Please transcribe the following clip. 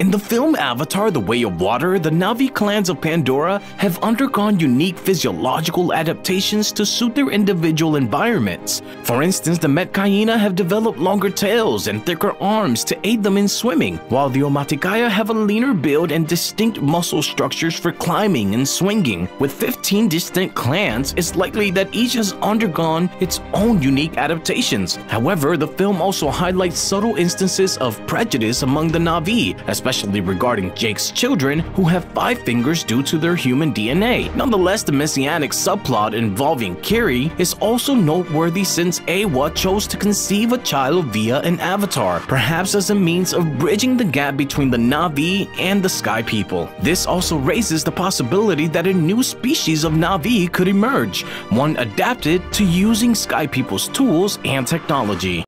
In the film Avatar The Way of Water, the Na'vi clans of Pandora have undergone unique physiological adaptations to suit their individual environments. For instance, the Metkayina have developed longer tails and thicker arms to aid them in swimming, while the Omaticaya have a leaner build and distinct muscle structures for climbing and swinging. With 15 distinct clans, it's likely that each has undergone its own unique adaptations. However, the film also highlights subtle instances of prejudice among the Na'vi, especially regarding Jake's children who have five fingers due to their human DNA. Nonetheless, the messianic subplot involving Kiri is also noteworthy since Eywa chose to conceive a child via an avatar, perhaps as a means of bridging the gap between the Na'vi and the Sky People. This also raises the possibility that a new species of Na'vi could emerge, one adapted to using Sky People's tools and technology.